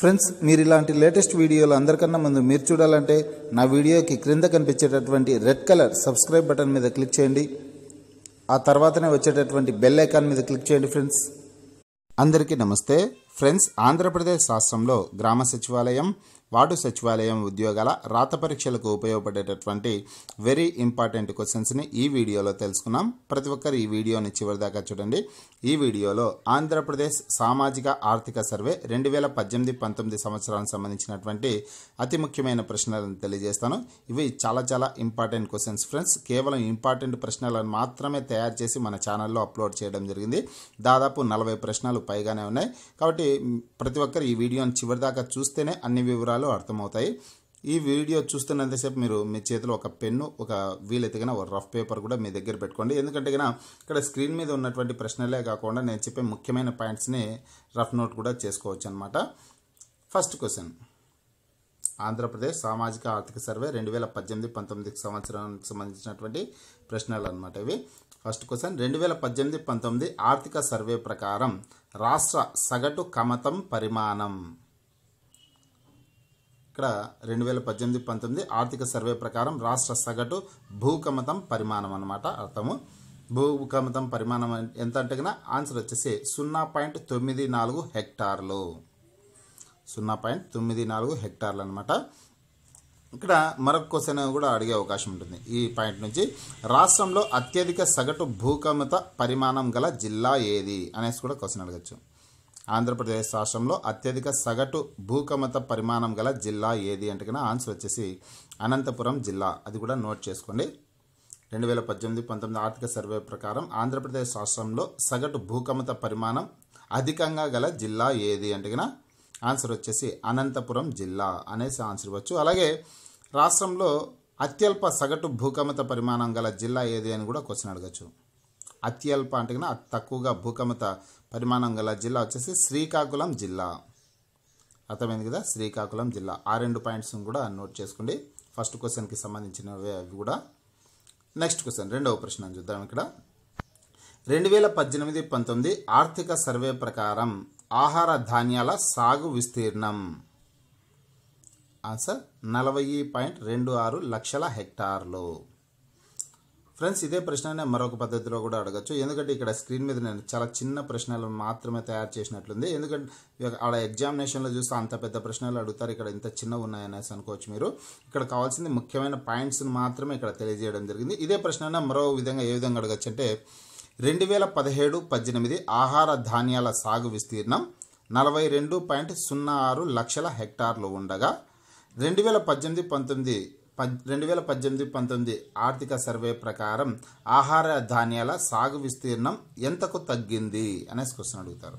Friends మీరు ఇలాంటి latest వీడియోలు అందరికన్నా ముందు మీరు చూడాలంటే నా వీడియోకి క్రింద కనిపించేటటువంటి రెడ్ కలర్ సబ్స్క్రైబ్ బటన్ మీద క్లిక్ చేయండి. ఆ తర్వాతనే వచ్చేటటువంటి బెల్ ఐకాన్ మీద క్లిక్ చేయండి ఫ్రెండ్స్. అందరికీ నమస్తే. ఫ్రెండ్స్ ఆంధ్రప్రదేశ్ రాష్ట్రంలో గ్రామ సచివాలయం వార్డు సచివాలయం ఉద్యోగాల రాత పరీక్షలకు ఉపయోగపడేటటువంటి వెరీ ఇంపార్టెంట్ క్వశ్చన్స్ని ఈ వీడియోలో తెలుసుకున్నాం. ప్రతి ఒక్కరు ఈ వీడియోని చివరిదాకా చూడండి. ఈ వీడియోలో ఆంధ్రప్రదేశ్ సామాజిక ఆర్థిక సర్వే రెండు వేల పద్దెనిమిది పంతొమ్మిది సంవత్సరానికి సంబంధించినటువంటి అతి ముఖ్యమైన ప్రశ్నలను తెలియజేస్తాను. ఇవి చాలా చాలా ఇంపార్టెంట్ క్వశ్చన్స్ ఫ్రెండ్స్ కేవలం ఇంపార్టెంట్ ప్రశ్నలను మాత్రమే తయారు చేసి మన ఛానల్లో అప్లోడ్ చేయడం జరిగింది. దాదాపు నలభై ప్రశ్నలు పైగానే ఉన్నాయి. కాబట్టి ప్రతి ఒక్కరు ఈ వీడియోని చివరిదాకా చూస్తేనే అన్ని వివరాలు అర్థమవుతాయి. ఈ వీడియో చూస్తున్నంతసేపు మీరు మీ చేతిలో ఒక పెన్ను ఒక వీలెత్తిగిన ఒక రఫ్ పేపర్ కూడా మీ దగ్గర పెట్టుకోండి. ఎందుకంటే గన ఇక్కడ స్క్రీన్ మీద ఉన్నటువంటి ప్రశ్నలే కాకుండా నేను చెప్పే ముఖ్యమైన పాయింట్స్ని రఫ్ నోట్ కూడా చేసుకోవచ్చు అనమాట ఫస్ట్ క్వశ్చన్. ఆంధ్రప్రదేశ్ సామాజిక ఆర్థిక సర్వే రెండు వేల పద్దెనిమిది పంతొమ్మిది సంవత్సరానికి సంబంధించినటువంటి ప్రశ్నలు అనమాట ఇవి. First question. రెండు వేల పద్దెనిమిది పంతొమ్మిది ఆర్థిక సర్వే ప్రకారం రాష్ట్ర సగటు కమతం పరిమాణం. ఇక్కడ రెండు వేల పద్దెనిమిది పంతొమ్మిది ఆర్థిక సర్వే ప్రకారం రాష్ట్ర సగటు భూకమతం పరిమాణం అనమాట అర్థము. భూకమతం పరిమాణం ఎంత అంటే కన్నా ఆన్సర్ వచ్చేసి సున్నా పాయింట్ తొమ్మిది నాలుగు హెక్టార్లు. సున్నా పాయింట్ తొమ్మిది నాలుగు హెక్టార్లు అనమాట ఇక్కడ మరొక క్వశ్చన్ కూడా అడిగే అవకాశం ఉంటుంది. ఈ పాయింట్ నుంచి రాష్ట్రంలో అత్యధిక సగటు భూకమత పరిమాణం గల జిల్లా ఏది అనేసి కూడా క్వశ్చన్ అడగచ్చు. ఆంధ్రప్రదేశ్ రాష్ట్రంలో అత్యధిక సగటు భూకమత పరిమాణం గల జిల్లా ఏది అంటే కన్నా ఆన్సర్ వచ్చేసి అనంతపురం జిల్లా. అది కూడా నోట్ చేసుకోండి. రెండు వేల పద్దెనిమిది పంతొమ్మిది ఆర్థిక సర్వే ప్రకారం ఆంధ్రప్రదేశ్ రాష్ట్రంలో సగటు భూకమత పరిమాణం అధికంగా గల జిల్లా ఏది అంటే కన్నా ఆన్సర్ వచ్చేసి అనంతపురం జిల్లా అనేసి ఆన్సర్ ఇవ్వచ్చు. అలాగే రాష్ట్రంలో అత్యల్ప సగటు భూకమత పరిమాణం గల జిల్లా ఏది అని కూడా క్వశ్చన్ అడగచ్చు. అత్యల్ప అంటే కన్నా తక్కువగా భూకమత పరిమాణం గల జిల్లా వచ్చేసి శ్రీకాకుళం జిల్లా. అర్థమైంది కదా? శ్రీకాకుళం జిల్లా. ఆ రెండు పాయింట్స్ కూడా నోట్ చేసుకోండి. ఫస్ట్ క్వశ్చన్కి సంబంధించినవి అవి కూడా. నెక్స్ట్ క్వశ్చన్ రెండవ ప్రశ్న చూద్దాం ఇక్కడ. రెండు వేల పద్దెనిమిది పంతొమ్మిది ఆర్థిక సర్వే ప్రకారం ఆహార ధాన్యాల సాగు విస్తీర్ణం. ఆన్సర్ నలభై పాయింట్ రెండు ఆరు లక్షల హెక్టార్లు. ఫ్రెండ్స్ ఇదే ప్రశ్న మరొక పద్ధతిలో కూడా అడగచ్చు. ఎందుకంటే ఇక్కడ స్క్రీన్ మీద నేను చాలా చిన్న ప్రశ్నలు మాత్రమే తయారు చేసినట్లుంది. ఎందుకంటే ఆడ ఎగ్జామినేషన్లో చూస్తే అంత పెద్ద ప్రశ్నలు అడుగుతారు ఇక్కడ ఇంత చిన్న ఉన్నాయనేసి అనుకోవచ్చు మీరు. ఇక్కడ కావాల్సింది ముఖ్యమైన పాయింట్స్ని మాత్రమే ఇక్కడ తెలియజేయడం జరిగింది. ఇదే ప్రశ్న మరో విధంగా ఏ విధంగా అడగచ్చు అంటే రెండు వేల పదిహేడు పద్దెనిమిది ఆహార ధాన్యాల సాగు విస్తీర్ణం నలభై రెండు పాయింట్ సున్నా ఆరు లక్షల హెక్టార్లు ఉండగా రెండు వేల పద్దెనిమిది పంతొమ్మిది పద్ రెండు వేల పద్దెనిమిది పంతొమ్మిది ఆర్థిక సర్వే ప్రకారం ఆహార ధాన్యాల సాగు విస్తీర్ణం ఎంతకు తగ్గింది అనేసి క్వశ్చన్ అడుగుతారు.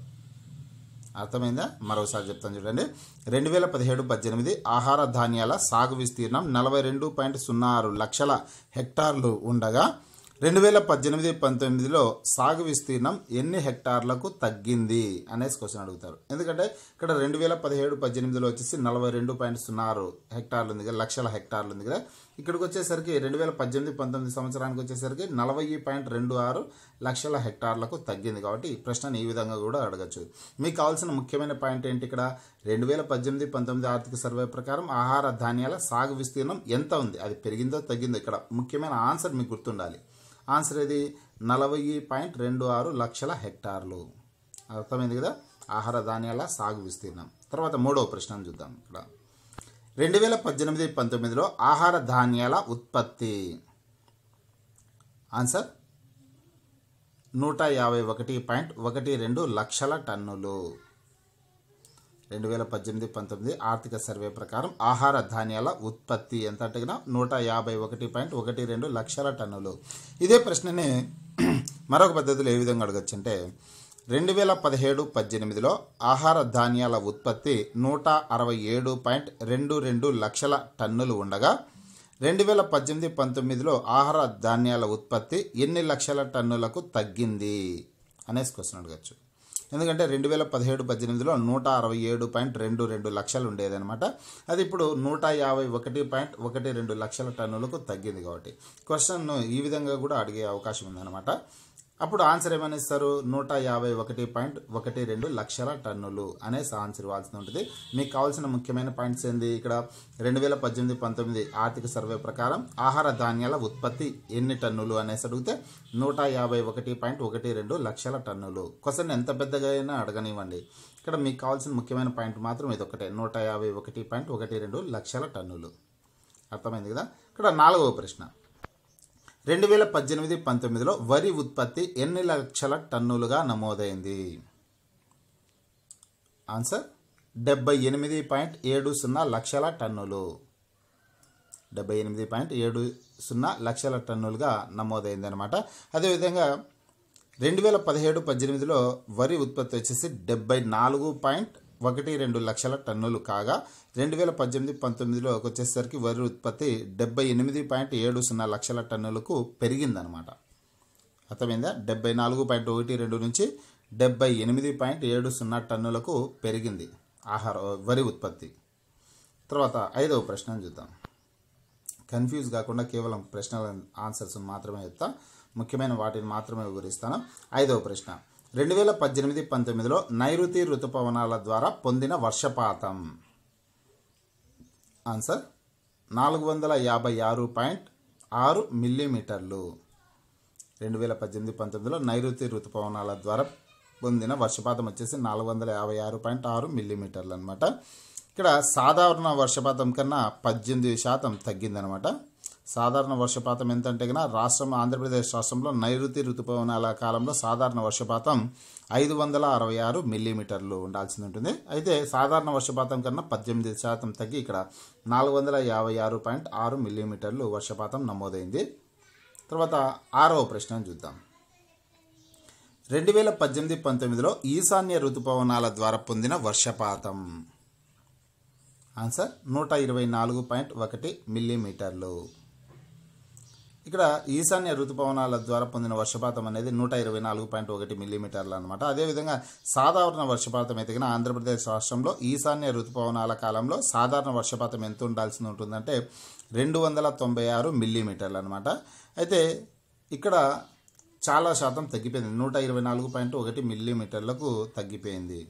అర్థమైందా? మరోసారి చెప్తాను చూడండి. రెండు వేల పదిహేడు పద్దెనిమిది ఆహార ధాన్యాల సాగు విస్తీర్ణం నలభై రెండు పాయింట్ సున్నా ఆరు లక్షల హెక్టార్లు ఉండగా రెండు వేల పద్దెనిమిది పంతొమ్మిదిలో సాగు విస్తీర్ణం ఎన్ని హెక్టార్లకు తగ్గింది అనేసి క్వశ్చన్ అడుగుతారు. ఎందుకంటే ఇక్కడ రెండు వేల పదిహేడు పద్దెనిమిదిలో వచ్చేసి నలభై రెండు పాయింట్ సున్నారు హెక్టార్లు ఉంది కదా లక్షల హెక్టార్లు ఉంది కదా. ఇక్కడికి వచ్చేసరికి రెండు వేల పద్దెనిమిది పంతొమ్మిది సంవత్సరానికి వచ్చేసరికి నలభై పాయింట్ రెండు ఆరు లక్షల హెక్టార్లకు తగ్గింది కాబట్టి ఈ ప్రశ్నను ఈ విధంగా కూడా అడగచ్చు. మీకు కావాల్సిన ముఖ్యమైన పాయింట్ ఏంటి ఇక్కడ? రెండు వేల పద్దెనిమిది పంతొమ్మిది ఆర్థిక సర్వే ప్రకారం ఆహార ధాన్యాల సాగు విస్తీర్ణం ఎంత ఉంది? అది పెరిగిందో తగ్గిందో ఇక్కడ ముఖ్యమైన ఆన్సర్ మీకు గుర్తుండాలి. ఆన్సర్ ఏది? నలభై పాయింట్ రెండు ఆరు లక్షల హెక్టార్లు. అర్థమైంది కదా? ఆహార ధాన్యాల సాగు విస్తీర్ణం. తర్వాత మూడవ ప్రశ్న చూద్దాం ఇక్కడ. రెండు వేల పద్దెనిమిది పంతొమ్మిదిలో ఆహార ధాన్యాల ఉత్పత్తి. ఆన్సర్? నూట యాభై ఒకటి పాయింట్ ఒకటి రెండు లక్షల టన్నులు. రెండు వేల పద్దెనిమిది పంతొమ్మిది ఆర్థిక సర్వే ప్రకారం ఆహార ధాన్యాల ఉత్పత్తి ఎంత అడిగినా నూట యాభై ఒకటి పాయింట్ ఒకటి రెండు లక్షల టన్నులు. ఇదే ప్రశ్నని మరొక పద్ధతిలో ఏ విధంగా అడగచ్చు అంటే రెండు వేల పదిహేడు పద్దెనిమిదిలో ఆహార ధాన్యాల ఉత్పత్తి నూట అరవై ఏడు పాయింట్ రెండు రెండు లక్షల టన్నులు ఉండగా రెండు వేల పద్దెనిమిది పంతొమ్మిదిలో ఆహార ధాన్యాల ఉత్పత్తి ఎన్ని లక్షల టన్నులకు తగ్గింది అనేసి క్వశ్చన్ అడగచ్చు. ఎందుకంటే రెండు వేల పదిహేడు పద్దెనిమిదిలో నూట అరవై ఏడు పాయింట్ రెండు రెండు లక్షలు ఉండేదన్నమాట. అది ఇప్పుడు నూట యాభై ఒకటి పాయింట్ ఒకటి రెండు లక్షల టన్నులకు తగ్గింది కాబట్టి. క్వశ్చన్ను ఈ విధంగా కూడా అడిగే అవకాశం ఉందన్నమాట. అప్పుడు ఆన్సర్ ఏమని ఇస్తారు నూట యాభై ఒకటి పాయింట్ ఒకటి రెండు లక్షల టన్నులు అనేసి ఆన్సర్ ఇవ్వాల్సి ఉంటుంది. మీకు కావాల్సిన ముఖ్యమైన పాయింట్స్ ఏంది? ఇక్కడ రెండు వేల పద్దెనిమిది పంతొమ్మిది ఆర్థిక సర్వే ప్రకారం ఆహార ధాన్యాల ఉత్పత్తి ఎన్ని టన్నులు అనేసి అడిగితే నూట యాభై ఒకటి పాయింట్ ఒకటి రెండు లక్షల టన్నులు. క్వశ్చన్ ఎంత పెద్దగా అయినా అడగనివ్వండి. ఇక్కడ మీకు కావాల్సిన ముఖ్యమైన పాయింట్ మాత్రం ఇది ఒకటే నూట యాభై ఒకటి పాయింట్ ఒకటి రెండు లక్షల టన్నులు. అర్థమైంది కదా? ఇక్కడ నాలుగవ ప్రశ్న. రెండు వేల పద్దెనిమిది పంతొమ్మిదిలో వరి ఉత్పత్తి ఎన్ని లక్షల టన్నులుగా నమోదైంది? ఆన్సర్ డెబ్బై ఎనిమిది పాయింట్ ఏడు సున్నా లక్షల టన్నులు. డెబ్బై ఎనిమిది పాయింట్ ఏడు సున్నా లక్షల టన్నులుగా నమోదైంది అనమాట అదేవిధంగా రెండు వేల పదిహేడు పద్దెనిమిదిలో వరి ఉత్పత్తి వచ్చేసి డెబ్బై నాలుగు పాయింట్ ఒకటి రెండు లక్షల టన్నులు కాగా రెండు వేల పద్దెనిమిది పంతొమ్మిదిలో వచ్చేసరికి వరి ఉత్పత్తి డెబ్బై ఎనిమిది పాయింట్ ఏడు సున్నా లక్షల టన్నులకు పెరిగిందనమాట అర్థమైందా? డెబ్బై నాలుగు పాయింట్ ఒకటి రెండు నుంచి డెబ్బై ఎనిమిది పాయింట్ ఏడు సున్నా టన్నులకు పెరిగింది ఆహార వరి ఉత్పత్తి. తర్వాత ఐదవ ప్రశ్న చూద్దాం. కన్ఫ్యూజ్ కాకుండా కేవలం ప్రశ్నల ఆన్సర్స్ మాత్రమే చెప్తా. ముఖ్యమైన వాటిని మాత్రమే వివరిస్తాను. ఐదవ ప్రశ్న. రెండు వేల పద్దెనిమిది పంతొమ్మిదిలో నైరుతి ఋతుపవనాల ద్వారా పొందిన వర్షపాతం. ఆన్సర్ నాలుగు వందల యాభై ఆరు పాయింట్ ఆరు మిల్లీమీటర్లు. రెండు వేల పద్దెనిమిది పంతొమ్మిదిలో నైరుతి ఋతుపవనాల ద్వారా పొందిన వర్షపాతం వచ్చేసి నాలుగు వందల యాభై ఆరు పాయింట్ ఆరు మిల్లీమీటర్లు అనమాట ఇక్కడ సాధారణ వర్షపాతం కన్నా పద్దెనిమిది శాతం తగ్గిందనమాట సాధారణ వర్షపాతం ఎంత అంటే కన్నా రాష్ట్రం ఆంధ్రప్రదేశ్ రాష్ట్రంలో నైరుతి ఋతుపవనాల కాలంలో సాధారణ వర్షపాతం ఐదు వందల అరవై ఆరు మిల్లీమీటర్లు ఉండాల్సి ఉంటుంది. అయితే సాధారణ వర్షపాతం కన్నా పద్దెనిమిది శాతం తగ్గి ఇక్కడ నాలుగు వందల యాభై ఆరు పాయింట్ ఆరు మిల్లీమీటర్లు వర్షపాతం నమోదైంది. తర్వాత ఆరవ ప్రశ్న చూద్దాం. రెండు వేల పద్దెనిమిది పంతొమ్మిదిలో ఈశాన్య ఋతుపవనాల ద్వారా పొందిన వర్షపాతం. ఆన్సర్ నూట ఇరవై నాలుగు పాయింట్ ఒకటి మిల్లీమీటర్లు. ఇక్కడ ఈశాన్య ఋతుపవనాల ద్వారా పొందిన వర్షపాతం అనేది నూట ఇరవై నాలుగు పాయింట్ ఒకటి మిల్లీమీటర్లు అనమాట అదేవిధంగా సాధారణ వర్షపాతం ఎదిగిన ఆంధ్రప్రదేశ్ రాష్ట్రంలో ఈశాన్య ఋతుపవనాల కాలంలో సాధారణ వర్షపాతం ఎంత ఉండాల్సి ఉంటుందంటే రెండు వందల తొంభై ఆరు మిల్లీమీటర్లు అనమాట అయితే ఇక్కడ చాలా శాతం తగ్గిపోయింది. నూట ఇరవై నాలుగు పాయింట్ ఒకటి మిల్లీమీటర్లకు తగ్గిపోయింది.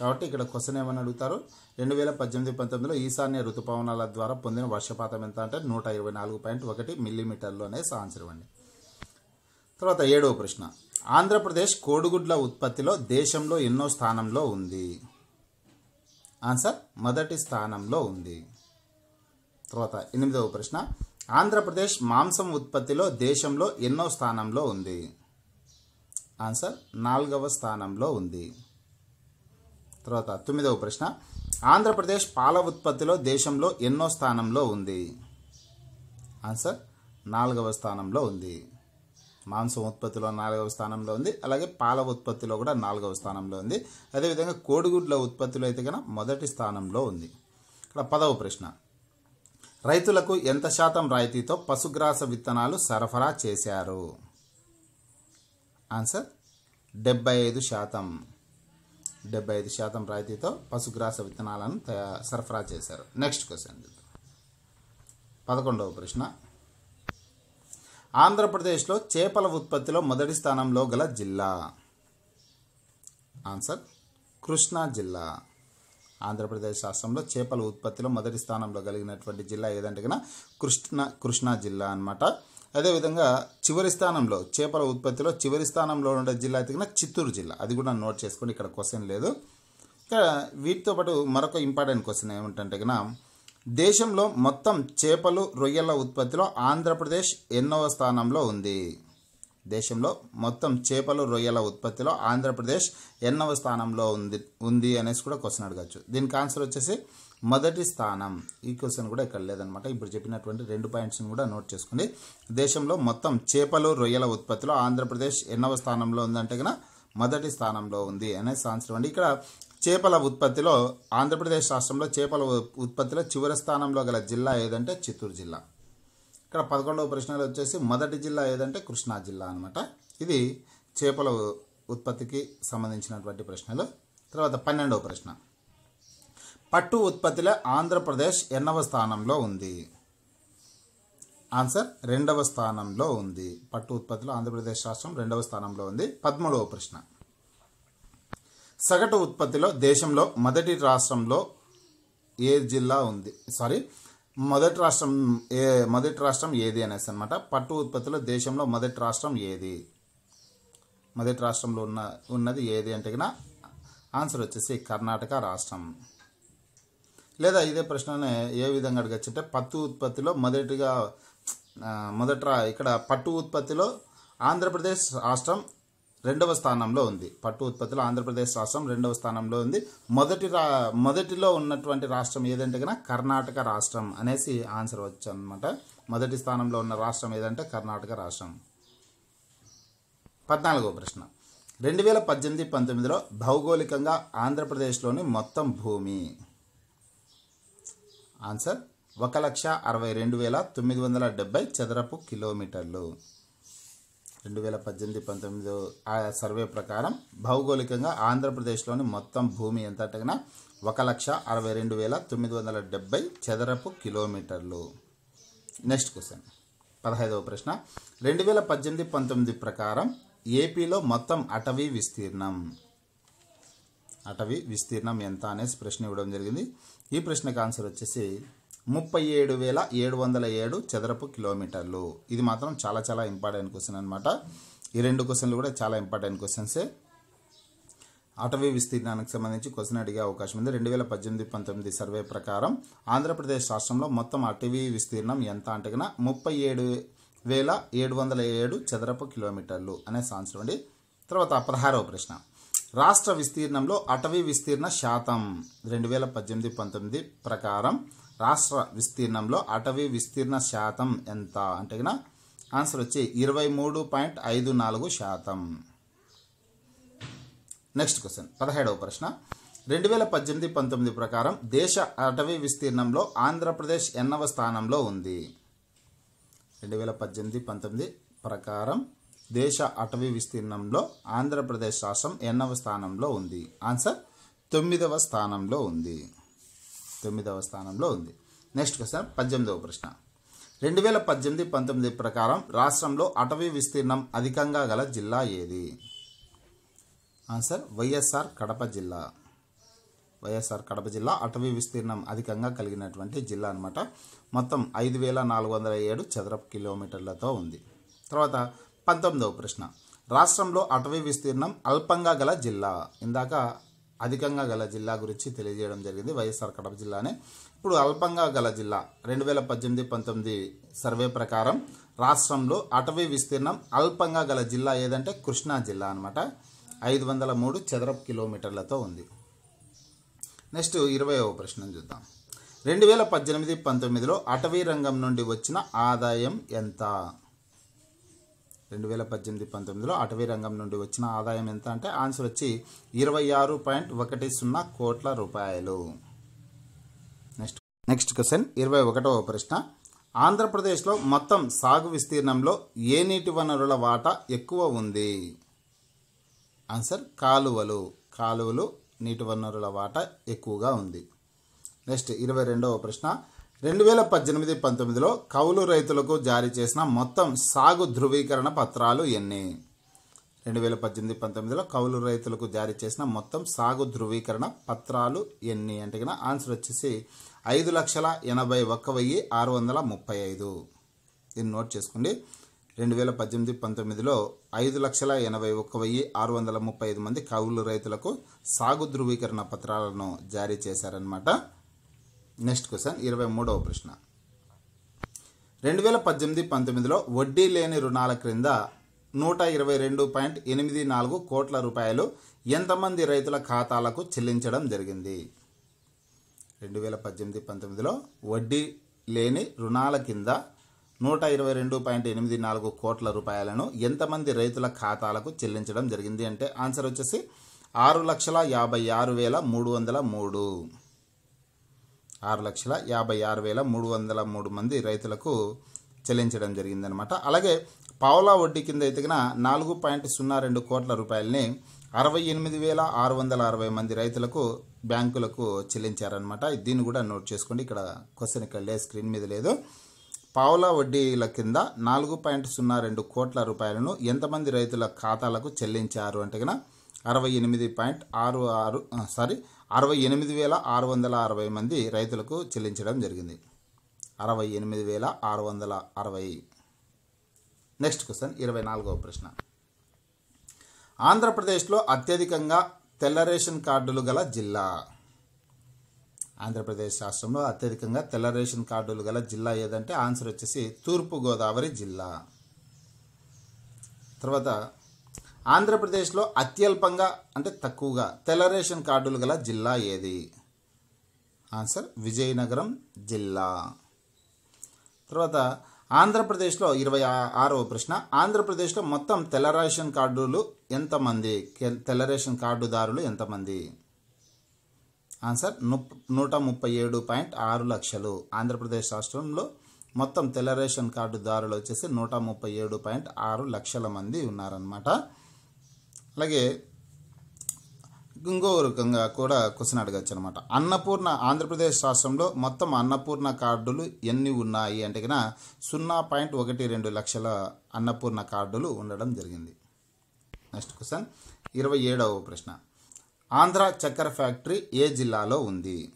కాబట్టి ఇక్కడ క్వశ్చన్ ఏమని అడుగుతారు? రెండు వేల పద్దెనిమిది పంతొమ్మిదిలో ఈశాన్య ఋతుపవనాల ద్వారా పొందిన వర్షపాతం ఎంత అంటే నూట ఇరవై నాలుగు పాయింట్ ఒకటి మిల్లీమీటర్లు అనేసి ఆన్సర్ ఇవ్వండి. తర్వాత ఏడవ ప్రశ్న. ఆంధ్రప్రదేశ్ కోడిగుడ్ల ఉత్పత్తిలో దేశంలో ఎన్నో స్థానంలో ఉంది? ఆన్సర్ మొదటి స్థానంలో ఉంది. తర్వాత ఎనిమిదవ ప్రశ్న. ఆంధ్రప్రదేశ్ మాంసం ఉత్పత్తిలో దేశంలో ఎన్నో స్థానంలో ఉంది? ఆన్సర్ నాలుగవ స్థానంలో ఉంది. తర్వాత తొమ్మిదవ ప్రశ్న. ఆంధ్రప్రదేశ్ పాల ఉత్పత్తిలో దేశంలో ఎన్నో స్థానంలో ఉంది? ఆన్సర్ నాలుగవ స్థానంలో ఉంది. మాంసం ఉత్పత్తిలో నాలుగవ స్థానంలో ఉంది. అలాగే పాల ఉత్పత్తిలో కూడా నాలుగవ స్థానంలో ఉంది. అదేవిధంగా కోడిగుడ్ల ఉత్పత్తిలో అయితే కనుక మొదటి స్థానంలో ఉంది. ఇక్కడ పదవ ప్రశ్న. రైతులకు ఎంత శాతం రాయితీతో పశుగ్రాస విత్తనాలు సరఫరా చేశారు? ఆన్సర్ డెబ్బై ఐదు శాతం. డెబ్బై ఐదు శాతం రాయితీతో పశుగ్రాస విత్తనాలను సరఫరా చేశారు. నెక్స్ట్ క్వశ్చన్ పదకొండవ ప్రశ్న. ఆంధ్రప్రదేశ్లో చేపల ఉత్పత్తిలో మొదటి స్థానంలో గల జిల్లా? ఆన్సర్ కృష్ణా జిల్లా. ఆంధ్రప్రదేశ్ రాష్ట్రంలో చేపల ఉత్పత్తిలో మొదటి స్థానంలో కలిగినటువంటి జిల్లా ఏదంటే కన్నా కృష్ణ కృష్ణా జిల్లా అనమాట అదేవిధంగా చివరి స్థానంలో చేపల ఉత్పత్తిలో చివరి స్థానంలో ఉండే జిల్లా అయితే చిత్తూరు జిల్లా. అది కూడా నోట్ చేసుకొని ఇక్కడ క్వశ్చన్ లేదు. ఇక్కడ వీటితో పాటు మరొక ఇంపార్టెంట్ క్వశ్చన్ ఏమిటంటే కన్నా దేశంలో మొత్తం చేపలు రొయ్యల ఉత్పత్తిలో ఆంధ్రప్రదేశ్ ఎన్నవ స్థానంలో ఉంది. దేశంలో మొత్తం చేపలు రొయ్యల ఉత్పత్తిలో ఆంధ్రప్రదేశ్ ఎన్నవ స్థానంలో ఉంది ఉంది అనేసి కూడా క్వశ్చన్ అడగచ్చు. దీనికి ఆన్సర్ వచ్చేసి మొదటి స్థానం. ఈ క్వశ్చన్ కూడా ఇక్కడ లేదనమాట ఇప్పుడు చెప్పినటువంటి రెండు పాయింట్స్ని కూడా నోట్ చేసుకోండి దేశంలో మొత్తం చేపలు రొయ్యల ఉత్పత్తిలో ఆంధ్రప్రదేశ్ ఎన్నవ స్థానంలో ఉందంటే కనుక మొదటి స్థానంలో ఉంది అనే ఆన్సర్ అండి ఇక్కడ చేపల ఉత్పత్తిలో ఆంధ్రప్రదేశ్ రాష్ట్రంలో చేపల ఉత్పత్తిలో చివరి స్థానంలో గల జిల్లా ఏదంటే చిత్తూరు జిల్లా. ఇక్కడ పదకొండవ ప్రశ్నలు వచ్చేసి మొదటి జిల్లా ఏదంటే కృష్ణా జిల్లా అనమాట ఇది చేపల ఉత్పత్తికి సంబంధించినటువంటి ప్రశ్నలు. తర్వాత పన్నెండవ ప్రశ్న. పట్టు ఉత్పత్తిలో ఆంధ్రప్రదేశ్ ఎన్నవ స్థానంలో ఉంది. ఆన్సర్ రెండవ స్థానంలో ఉంది. పట్టు ఉత్పత్తిలో ఆంధ్రప్రదేశ్ రాష్ట్రం రెండవ స్థానంలో ఉంది. పదమూడవ ప్రశ్న. సగటు ఉత్పత్తిలో దేశంలో మొదటి రాష్ట్రంలో ఏ జిల్లా ఉంది? సారీ మొదటి రాష్ట్రం ఏ మొదటి రాష్ట్రం ఏది అనేసి అనమాట పట్టు ఉత్పత్తిలో దేశంలో మొదటి రాష్ట్రం ఏది? మొదటి రాష్ట్రంలో ఉన్న ఉన్నది ఏది అంటే కన్నా ఆన్సర్ వచ్చేసి కర్ణాటక రాష్ట్రం. లేదా ఇదే ప్రశ్ననే ఏ విధంగా అడగచ్చంటే పట్టు ఉత్పత్తిలో మొదటిగా మొదట ఇక్కడ పట్టు ఉత్పత్తిలో ఆంధ్రప్రదేశ్ రాష్ట్రం రెండవ స్థానంలో ఉంది. పట్టు ఉత్పత్తిలో ఆంధ్రప్రదేశ్ రాష్ట్రం రెండవ స్థానంలో ఉంది. మొదటి రా మొదటిలో ఉన్నటువంటి రాష్ట్రం ఏదంటే కనుక కర్ణాటక రాష్ట్రం అనేసి ఆన్సర్ వచ్చు అనమాట మొదటి స్థానంలో ఉన్న రాష్ట్రం ఏదంటే కర్ణాటక రాష్ట్రం. పద్నాలుగో ప్రశ్న. రెండు వేల పద్దెనిమిది పంతొమ్మిదిలో భౌగోళికంగా ఆంధ్రప్రదేశ్లోని మొత్తం భూమి ఆన్సర్ ఒక లక్ష అరవై రెండు వేల తొమ్మిది వందల డెబ్బై చదరపు కిలోమీటర్లు. రెండు వేల పద్దెనిమిది పంతొమ్మిది ఆ సర్వే ప్రకారం భౌగోళికంగా ఆంధ్రప్రదేశ్లోని మొత్తం భూమి ఎంతటగిన ఒక లక్ష అరవై రెండు వేల తొమ్మిది వందల డెబ్బై చదరపు కిలోమీటర్లు. నెక్స్ట్ క్వశ్చన్ పదహైదవ ప్రశ్న. రెండు వేల పద్దెనిమిది పంతొమ్మిది ప్రకారం ఏపీలో మొత్తం అటవీ విస్తీర్ణం. అటవీ విస్తీర్ణం ఎంత అనేసి ప్రశ్న ఇవ్వడం జరిగింది. ఈ ప్రశ్నకు ఆన్సర్ వచ్చేసి ముప్పై ఏడు వేల ఏడు వందల ఏడు చదరపు కిలోమీటర్లు. ఇది మాత్రం చాలా చాలా ఇంపార్టెంట్ క్వశ్చన్ అనమాట ఈ రెండు క్వశ్చన్లు కూడా చాలా ఇంపార్టెంట్ క్వశ్చన్సే. అటవీ విస్తీర్ణానికి సంబంధించి క్వశ్చన్ అడిగే అవకాశం ఉంది. రెండు వేల పద్దెనిమిది పంతొమ్మిది సర్వే ప్రకారం ఆంధ్రప్రదేశ్ రాష్ట్రంలో మొత్తం అటవీ విస్తీర్ణం ఎంత అంటే కన్నా ముప్పై ఏడు వేల ఏడు వందల ఏడు చదరపు కిలోమీటర్లు అనేసి ఆన్సర్ అండి తర్వాత పదహారవ ప్రశ్న. రాష్ట్ర విస్తీర్ణంలో అటవీ విస్తీర్ణ శాతం. రెండు వేల పద్దెనిమిది పంతొమ్మిది ప్రకారం రాష్ట్ర విస్తీర్ణంలో అటవీ విస్తీర్ణ శాతం ఎంత? అంటే కన్నా ఆన్సర్ వచ్చి ఇరవై మూడు పాయింట్ ఐదు నాలుగు శాతం. నెక్స్ట్ క్వశ్చన్ పదిహేడవ ప్రశ్న. రెండు వేల పద్దెనిమిది పంతొమ్మిది ప్రకారం దేశ అటవీ విస్తీర్ణంలో ఆంధ్రప్రదేశ్ ఎన్నవ స్థానంలో ఉంది? రెండు వేల పద్దెనిమిది పంతొమ్మిది ప్రకారం దేశ అటవీ విస్తీర్ణంలో ఆంధ్రప్రదేశ్ రాష్ట్రం ఎన్నవ స్థానంలో ఉంది. ఆన్సర్ తొమ్మిదవ స్థానంలో ఉంది. తొమ్మిదవ స్థానంలో ఉంది. నెక్స్ట్ క్వశ్చన్ పద్దెనిమిదవ ప్రశ్న. రెండు వేల పద్దెనిమిది పంతొమ్మిది ప్రకారం రాష్ట్రంలో అటవీ విస్తీర్ణం అధికంగా గల జిల్లా ఏది? ఆన్సర్ వైఎస్ఆర్ కడప జిల్లా. వైఎస్ఆర్ కడప జిల్లా అటవీ విస్తీర్ణం అధికంగా కలిగినటువంటి జిల్లా అనమాట మొత్తం ఐదు వేల నాలుగు వందల ఏడు చదరపు కిలోమీటర్లతో ఉంది. తర్వాత పంతొమ్మిదవ ప్రశ్న. రాష్ట్రంలో అటవీ విస్తీర్ణం అల్పంగా గల జిల్లా. ఇందాక అధికంగా గల జిల్లా గురించి తెలియజేయడం జరిగింది వైఎస్ఆర్ కడప జిల్లానే. ఇప్పుడు అల్పంగా గల జిల్లా. రెండు వేల పద్దెనిమిది పంతొమ్మిది సర్వే ప్రకారం రాష్ట్రంలో అటవీ విస్తీర్ణం అల్పంగా గల జిల్లా ఏదంటే కృష్ణా జిల్లా అనమాట ఐదు వందల మూడు చదరపు కిలోమీటర్లతో ఉంది. నెక్స్ట్ ఇరవైవ ప్రశ్న చూద్దాం. రెండు వేల పద్దెనిమిది పంతొమ్మిదిలో అటవీ రంగం నుండి వచ్చిన ఆదాయం ఎంత? రెండు వేల పద్దెనిమిది పంతొమ్మిదిలో అటవీ రంగం నుండి వచ్చిన ఆదాయం ఎంత అంటే ఆన్సర్ వచ్చి ఇరవై ఆరు పాయింట్ ఒకటి సున్నా కోట్ల రూపాయలు. నెక్స్ట్. Next question. ఇరవై ఒకటవ ప్రశ్న. ఆంధ్రప్రదేశ్లో మొత్తం సాగు విస్తీర్ణంలో ఏ నీటి వనరుల వాటా ఎక్కువ ఉంది? ఆన్సర్ కాలువలు. కాలువలు నీటి వనరుల వాటా ఎక్కువగా ఉంది. నెక్స్ట్ ఇరవై రెండవ ప్రశ్న. రెండు వేల పద్దెనిమిది పంతొమ్మిదిలో కౌలు రైతులకు జారీ చేసిన మొత్తం సాగు ధృవీకరణ పత్రాలు ఎన్ని? రెండు వేల పద్దెనిమిది పంతొమ్మిదిలో కౌలు రైతులకు జారీ చేసిన మొత్తం సాగు ధృవీకరణ పత్రాలు ఎన్ని అంటే ఆన్సర్ వచ్చేసి ఐదు లక్షల ఎనభై ఒక్క వెయ్యి ఆరు వందల ముప్పై ఐదు. దీన్ని నోట్ చేసుకోండి. రెండు వేల పద్దెనిమిది పంతొమ్మిదిలో ఐదు లక్షల ఎనభై ఒక్క వెయ్యి ఆరు వందల ముప్పై ఐదు మంది కౌలు రైతులకు సాగు ధృవీకరణ పత్రాలను జారీ చేశారనమాట నెక్స్ట్ క్వశ్చన్ ఇరవై మూడవ ప్రశ్న. రెండు వేల పద్దెనిమిది పంతొమ్మిదిలో వడ్డీ లేని రుణాల క్రింద నూట ఇరవై రెండు పాయింట్ ఎనిమిది నాలుగు కోట్ల రూపాయలు ఎంతమంది రైతుల ఖాతాలకు చెల్లించడం జరిగింది? రెండు వేల పద్దెనిమిది పంతొమ్మిదిలో వడ్డీ లేని రుణాల కింద నూట ఇరవై రెండు పాయింట్ ఎనిమిది నాలుగు కోట్ల రూపాయలను ఎంతమంది రైతుల ఖాతాలకు చెల్లించడం జరిగింది అంటే ఆన్సర్ వచ్చేసి ఆరు లక్షల యాభై ఆరు వేల మూడు వందల మూడు. ఆరు లక్షల యాభై ఆరు వేల మూడు వందల మూడు మంది రైతులకు చెల్లించడం జరిగిందనమాట అలాగే పావులా వడ్డీ కింద అయితే నాలుగు పాయింట్ సున్నా రెండు కోట్ల రూపాయలని అరవై ఎనిమిది వేల ఆరు వందల అరవై మంది రైతులకు బ్యాంకులకు చెల్లించారనమాట దీన్ని కూడా నోట్ చేసుకోండి. ఇక్కడ క్వశ్చన్ ఇక్కడ లేదు స్క్రీన్ మీద లేదు. పావులా వడ్డీల కింద నాలుగు పాయింట్ సున్నా రెండు కోట్ల రూపాయలను ఎంతమంది రైతుల ఖాతాలకు చెల్లించారు అంటే కనుక అరవై ఎనిమిది పాయింట్ ఆరు ఆరు సారీ అరవై ఎనిమిది వేల ఆరు వందల అరవై మంది రైతులకు చెల్లించడం జరిగింది. అరవై ఎనిమిది వేల ఆరు వందల అరవై. నెక్స్ట్ క్వశ్చన్ ఇరవై నాలుగవ ప్రశ్న. ఆంధ్రప్రదేశ్లో అత్యధికంగా తెల్ల రేషన్ కార్డులు గల జిల్లా. ఆంధ్రప్రదేశ్ రాష్ట్రంలో అత్యధికంగా తెల్ల రేషన్ కార్డులు గల జిల్లా ఏదంటే ఆన్సర్ వచ్చేసి తూర్పుగోదావరి జిల్లా. తర్వాత ఆంధ్రప్రదేశ్లో అత్యల్పంగా అంటే తక్కువగా తెల్ల రేషన్ కార్డులు గల జిల్లా ఏది? ఆన్సర్ విజయనగరం జిల్లా. తర్వాత ఆంధ్రప్రదేశ్లో ఇరవై ఆ- ఆరవ ప్రశ్న. ఆంధ్రప్రదేశ్లో మొత్తం తెల్ల రేషన్ కార్డులు ఎంతమంది? తెల్ల రేషన్ కార్డుదారులు ఎంతమంది? ఆన్సర్ నూట ముప్పై ఏడు పాయింట్ ఆరు లక్షలు. ఆంధ్రప్రదేశ్ రాష్ట్రంలో మొత్తం తెల్ల రేషన్ కార్డుదారులు వచ్చేసి నూట ముప్పై ఏడు పాయింట్ ఆరు లక్షల మంది ఉన్నారనమాట అలాగే ఇంకో రకంగా కూడా క్వశ్చన్ అడగచ్చు అనమాట అన్నపూర్ణ ఆంధ్రప్రదేశ్ రాష్ట్రంలో మొత్తం అన్నపూర్ణ కార్డులు ఎన్ని ఉన్నాయి అంటే కన్నా సున్నా పాయింట్ ఒకటి రెండు లక్షల అన్నపూర్ణ కార్డులు ఉండడం జరిగింది. Next question. ఇరవై ఏడవ ప్రశ్న. ఆంధ్ర చక్కెర ఫ్యాక్టరీ ఏ జిల్లాలో ఉంది?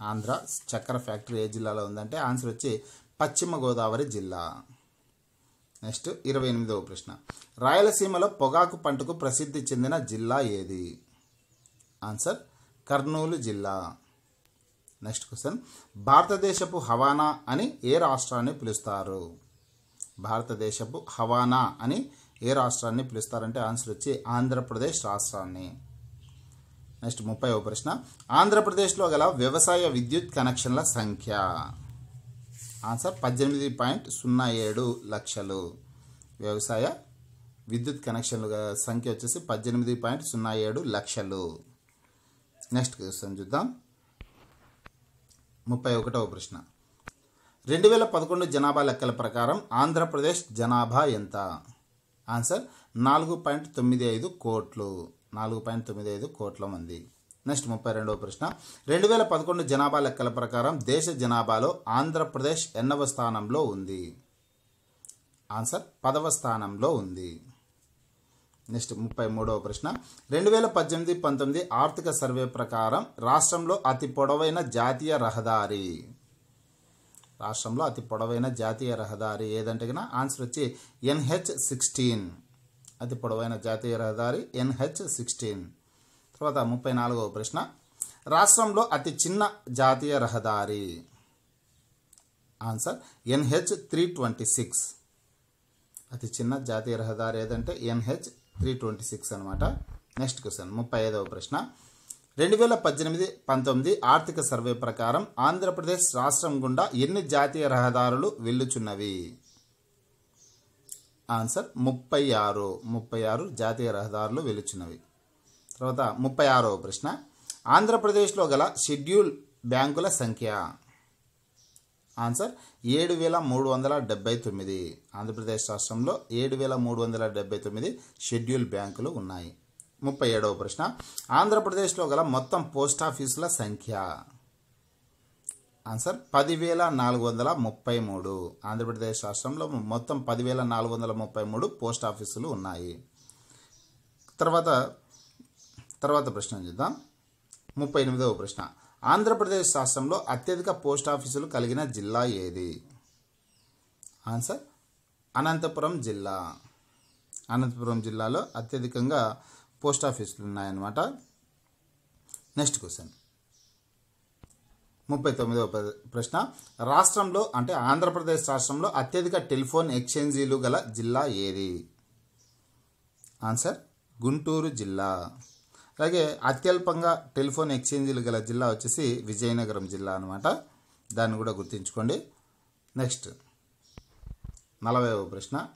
ఆంధ్ర చక్కెర ఫ్యాక్టరీ ఏ జిల్లాలో ఉందంటే ఆన్సర్ వచ్చి పశ్చిమ గోదావరి జిల్లా. నెక్స్ట్ ఇరవై ఎనిమిదవ ప్రశ్న. రాయలసీమలో పొగాకు పంటకు ప్రసిద్ధి చెందిన జిల్లా ఏది? ఆన్సర్ కర్నూలు జిల్లా. Next question. భారతదేశపు హవానా అని ఏ రాష్ట్రాన్ని పిలుస్తారు? భారతదేశపు హవానా అని ఏ రాష్ట్రాన్ని పిలుస్తారంటే ఆన్సర్ వచ్చి ఆంధ్రప్రదేశ్ రాష్ట్రాన్ని. నెక్స్ట్ ముప్పై ప్రశ్న. ఆంధ్రప్రదేశ్లో గల వ్యవసాయ విద్యుత్ కనెక్షన్ల సంఖ్య. ఆన్సర్ పద్దెనిమిది పాయింట్ సున్నా ఏడు లక్షలు. వ్యవసాయ విద్యుత్ కనెక్షన్ల సంఖ్య వచ్చేసి పద్దెనిమిది పాయింట్ సున్నా ఏడు లక్షలు. నెక్స్ట్ క్వశ్చన్ చూద్దాం. ముప్పై ఒకటవ ప్రశ్న. రెండు వేల పదకొండు జనాభా లెక్కల ప్రకారం ఆంధ్రప్రదేశ్ జనాభా ఎంత? ఆన్సర్ నాలుగు పాయింట్ తొమ్మిది ఐదు కోట్లు. నాలుగు పాయింట్ తొమ్మిది ఐదు కోట్ల మంది. నెక్స్ట్ ముప్పై రెండవ ప్రశ్న. రెండు వేల పదకొండు జనాభా లెక్కల ప్రకారం దేశ జనాభాలో ఆంధ్రప్రదేశ్ ఎన్నవ స్థానంలో ఉంది? ఆన్సర్ పదవ స్థానంలో ఉంది. నెక్స్ట్ ముప్పై మూడవ ప్రశ్న. రెండు వేల పద్దెనిమిది పంతొమ్మిది ఆర్థిక సర్వే ప్రకారం రాష్ట్రంలో అతి పొడవైన జాతీయ రహదారి. రాష్ట్రంలో అతి పొడవైన జాతీయ రహదారి ఏదంటే కన్నా ఆన్సర్ వచ్చి ఎన్హెచ్ సిక్స్టీన్. అతి పొడవైన జాతీయ రహదారి ఎన్హెచ్ సిక్స్టీన్. తర్వాత ముప్పై నాలుగవ ప్రశ్న. రాష్ట్రంలో అతి చిన్న జాతీయ రహదారి. Answer NH three twenty six. అతి చిన్న జాతీయ రహదారి ఏదంటే ఎన్హెచ్ త్రీ ట్వంటీ సిక్స్ అనమాట నెక్స్ట్ క్వశ్చన్ ముప్పై ఐదవ ప్రశ్న. రెండు వేల పద్దెనిమిది పంతొమ్మిది ఆర్థిక సర్వే ప్రకారం ఆంధ్రప్రదేశ్ రాష్ట్రం గుండా ఎన్ని జాతీయ రహదారులు వెళ్ళుచున్నవి? ఆన్సర్ ముప్పై ఆరు. ముప్పై ఆరు జాతీయ రహదారులు వెలుచున్నవి తర్వాత ముప్పై ఆరవ ప్రశ్న. ఆంధ్రప్రదేశ్లో గల షెడ్యూల్ బ్యాంకుల సంఖ్య. ఆన్సర్ ఏడు వేల మూడు వందల డెబ్బై తొమ్మిది. ఆంధ్రప్రదేశ్ రాష్ట్రంలో ఏడు వేల మూడు వందల డెబ్బై తొమ్మిది షెడ్యూల్ బ్యాంకులు ఉన్నాయి. ముప్పై ఏడవ ప్రశ్న ఆంధ్రప్రదేశ్లో గల మొత్తం పోస్ట్ ఆఫీసుల సంఖ్య. ఆన్సర్ పదివేల నాలుగు వందల ముప్పై మూడు. ఆంధ్రప్రదేశ్ రాష్ట్రంలో మొత్తం పదివేల నాలుగు వందల ముప్పై మూడు పోస్ట్ ఆఫీసులు ఉన్నాయి. తర్వాత తర్వాత ప్రశ్న చూద్దాం. ముప్పై ఎనిమిదవ ప్రశ్న. ఆంధ్రప్రదేశ్ రాష్ట్రంలో అత్యధిక పోస్ట్ ఆఫీసులు కలిగిన జిల్లా ఏది? ఆన్సర్ అనంతపురం జిల్లా. అనంతపురం జిల్లాలో అత్యధికంగా పోస్ట్ ఆఫీసులు ఉన్నాయన్నమాట. Next question. ముప్పై తొమ్మిదవ ప్ర- ప్రశ్న. రాష్ట్రంలో అంటే ఆంధ్రప్రదేశ్ రాష్ట్రంలో అత్యధిక టెలిఫోన్ ఎక్స్చేంజీలు గల జిల్లా ఏది? ఆన్సర్ గుంటూరు జిల్లా. అలాగే అత్యల్పంగా టెలిఫోన్ ఎక్స్చేంజీలు గల జిల్లా వచ్చేసి విజయనగరం జిల్లా అనమాట దాన్ని కూడా గుర్తుంచుకోండి. నెక్స్ట్ నలభైవ ప్రశ్న.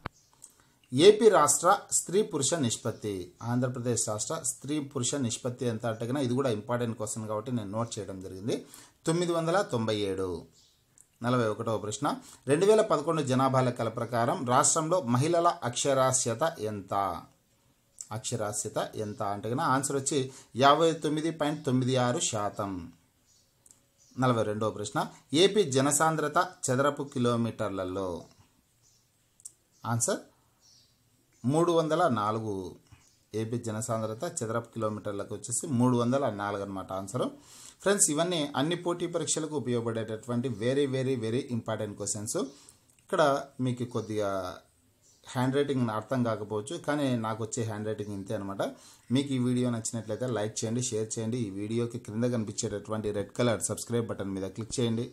ఏపీ రాష్ట్ర స్త్రీ పురుష నిష్పత్తి ఆంధ్రప్రదేశ్ రాష్ట్ర స్త్రీ పురుష నిష్పత్తి ఎంత అట్టగినా ఇది కూడా ఇంపార్టెంట్ క్వశ్చన్ కాబట్టి నేను నోట్ చేయడం జరిగింది. తొమ్మిది వందల తొంభై ఏడు. నలభై ఒకటవ ప్రశ్న. రెండు వేల పదకొండు జనాభా లెక్కల ప్రకారం రాష్ట్రంలో మహిళల అక్షరాస్యత ఎంత? అక్షరాస్యత ఎంత? అంటే కనుక ఆన్సర్ వచ్చి యాభై తొమ్మిది పాయింట్ తొమ్మిది ఆరు శాతం. నలభై రెండవ ప్రశ్న. ఏపీ జనసాంద్రత చదరపు కిలోమీటర్లలో. ఆన్సర్ మూడు వందల నాలుగు. ఏపీ జనసాంద్రత చదరపు కిలోమీటర్లకు వచ్చేసి మూడు వందల నాలుగు అనమాట ఆన్సరు ఫ్రెండ్స్ ఇవన్నీ అన్ని పోటీ పరీక్షలకు ఉపయోగపడేటటువంటి very very very important questions ఇక్కడ మీకు కొద్దిగా హ్యాండ్ రైటింగ్ అర్థం కాకపోవచ్చు కానీ నాకు వచ్చే హ్యాండ్ రైటింగ్ ఇంతే అనమాట మీకు ఈ వీడియో నచ్చినట్లయితే లైక్ చేయండి షేర్ చేయండి. ఈ వీడియోకి క్రింద కనిపించేటటువంటి రెడ్ కలర్ సబ్స్క్రైబ్ బటన్ మీద క్లిక్ చేయండి.